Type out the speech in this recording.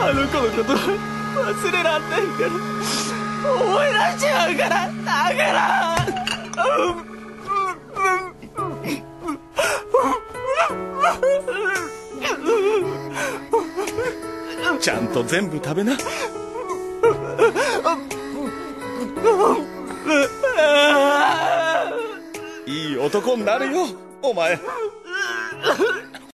あの子のこと忘れらんないから思い出しちゃうからだからちゃんと全部食べな。いい男になるよ、お前。